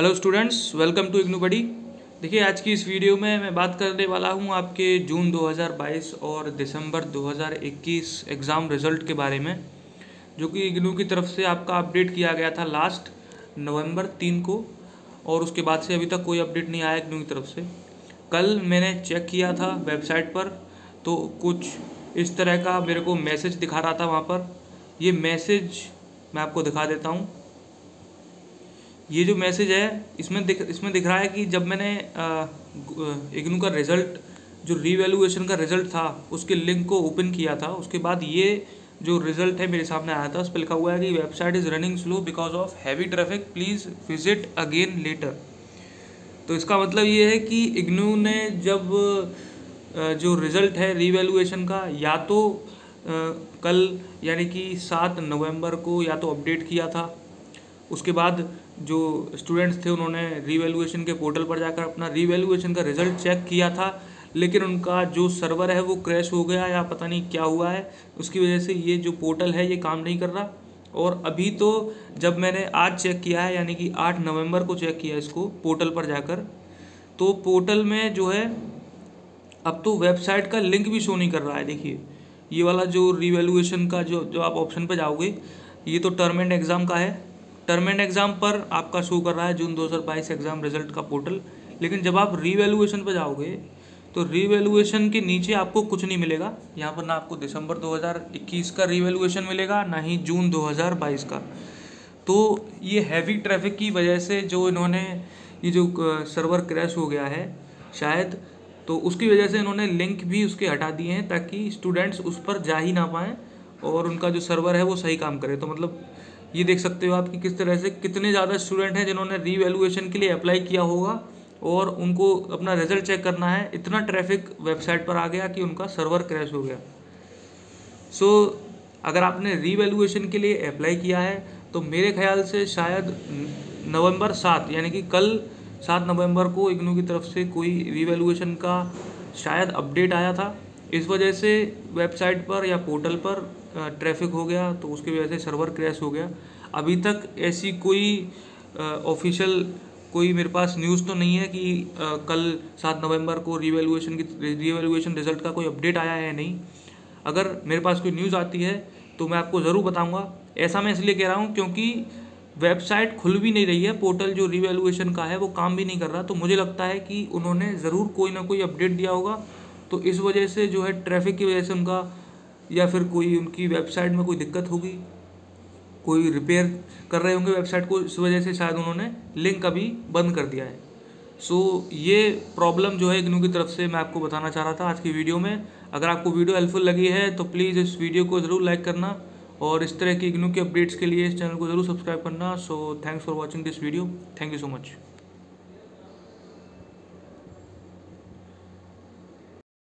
Hello students welcome to IGNOU buddy देखिए, आज की इस वीडियो में मैं बात करने वाला हूँ आपके जून 2022 और दिसंबर 2021 एग्ज़ाम रिज़ल्ट के बारे में, जो कि इग्नू की तरफ़ से आपका अपडेट किया गया था लास्ट नवंबर तीन को, और उसके बाद से अभी तक कोई अपडेट नहीं आया इग्नू की तरफ़ से। कल मैंने चेक किया था वेबसाइट पर तो कुछ इस तरह का मेरे को मैसेज दिखा रहा था वहाँ पर। ये मैसेज मैं आपको दिखा देता हूँ। ये जो मैसेज है, इसमें दिख इसमें दिख रहा है कि जब मैंने इग्नू का रिज़ल्ट, जो रीवैल्यूएशन का रिज़ल्ट था, उसके लिंक को ओपन किया था, उसके बाद ये जो रिज़ल्ट है मेरे सामने आया था, उस पर लिखा हुआ है कि website is running slow because of heavy traffic please visit again later तो इसका मतलब ये है कि इग्नू ने जब जो रिज़ल्ट है रीवैल्यूएशन का, या तो कल, यानी कि सात नवंबर को, या तो अपडेट किया था उसके बाद जो स्टूडेंट्स थे, उन्होंने रीवैल्यूएशन के पोर्टल पर जाकर अपना रीवैल्यूएशन का रिज़ल्ट चेक किया था, लेकिन उनका जो सर्वर है, वो क्रैश हो गया या पता नहीं क्या हुआ है। उसकी वजह से ये जो पोर्टल है, ये काम नहीं कर रहा। और अभी तो जब मैंने आज चेक किया है, यानी कि आठ नवंबर को चेक किया इसको पोर्टल पर जाकर तो पोर्टल में जो है, अब तो वेबसाइट का लिंक भी शो नहीं कर रहा है। देखिए, ये वाला जो रिवैल्यूएशन का जो जो आप ऑप्शन पर जाओगे, ये तो टर्म एंड एग्ज़ाम का है। टर्म एंड एग्ज़ाम पर आपका शो कर रहा है जून 2022 एग्ज़ाम रिज़ल्ट का पोर्टल लेकिन जब आप रीवैल्यूएशन पर जाओगे तो रीवैल्यूएशन के नीचे आपको कुछ नहीं मिलेगा। यहाँ पर ना आपको दिसंबर 2021 का रीवैल्यूएशन मिलेगा, ना ही जून 2022 का। तो ये हैवी ट्रैफ़िक की वजह से जो इन्होंने, ये जो सर्वर क्रैश हो गया है शायद तो उसकी वजह से इन्होंने लिंक भी उसके हटा दिए हैं ताकि स्टूडेंट्स उस पर जा ही ना पाएँ और उनका जो सर्वर है वो सही काम करे। तो मतलब ये देख सकते हो आप कि किस तरह से कितने ज़्यादा स्टूडेंट हैं जिन्होंने रीवैल्यूएशन के लिए अप्लाई किया होगा और उनको अपना रिज़ल्ट चेक करना है। इतना ट्रैफ़िक वेबसाइट पर आ गया कि उनका सर्वर क्रैश हो गया। सो so, अगर आपने रीवैल्यूएशन के लिए अप्लाई किया है तो मेरे ख्याल से शायद नवंबर सात यानी कि कल सात नवंबर को इग्नू की तरफ़ से कोई रीवैल्यूएशन का शायद अपडेट आया था। इस वजह से वेबसाइट पर या पोर्टल पर ट्रैफ़िक हो गया तो उसकी वजह से सर्वर क्रैश हो गया। अभी तक ऐसी कोई ऑफिशियल कोई मेरे पास न्यूज़ तो नहीं है कि आ, कल सात नवंबर को रिवेल्यूएशन की रिवेल्यूएशन रिज़ल्ट का कोई अपडेट आया है नहीं। अगर मेरे पास कोई न्यूज़ आती है तो मैं आपको ज़रूर बताऊँगा। ऐसा मैं इसलिए कह रहा हूँ क्योंकि वेबसाइट खुल भी नहीं रही है पोर्टल जो रिवेल्यूएशन का है वो काम भी नहीं कर रहा तो मुझे लगता है कि उन्होंने ज़रूर कोई ना कोई अपडेट दिया होगा। तो इस वजह से जो है ट्रैफ़िक की वजह से उनका या फिर कोई उनकी वेबसाइट में कोई दिक्कत होगी? कोई रिपेयर कर रहे होंगे वेबसाइट को इस वजह से शायद उन्होंने लिंक अभी बंद कर दिया है। सो so, ये प्रॉब्लम जो है इग्नू की तरफ़ से मैं आपको बताना चाह रहा था आज की वीडियो में। अगर आपको वीडियो हेल्पफुल लगी है तो प्लीज़ इस वीडियो को ज़रूर लाइक करना और इस तरह की इग्नू के अपडेट्स के लिए इस चैनल को ज़रूर सब्सक्राइब करना। So thanks for watching this video thank you so much